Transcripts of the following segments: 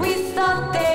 We thought they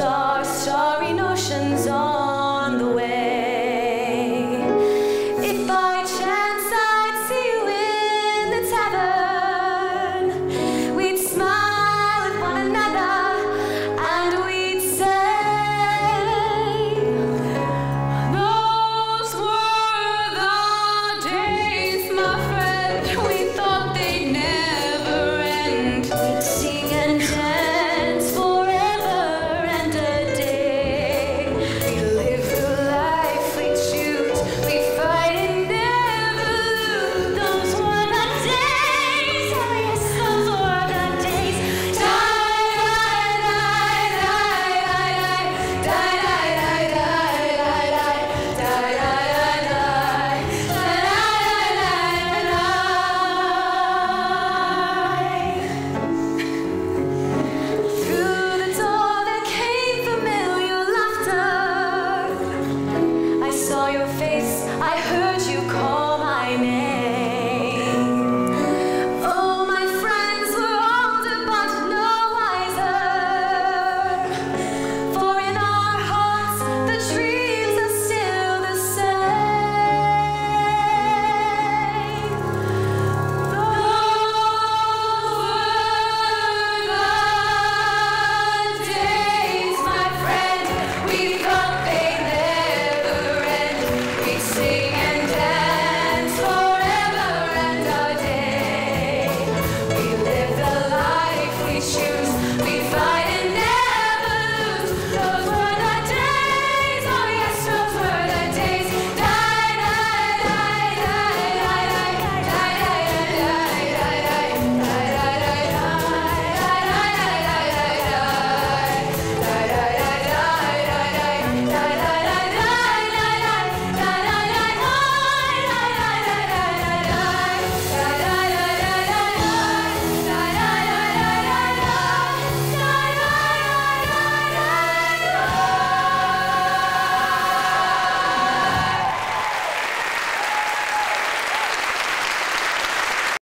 star.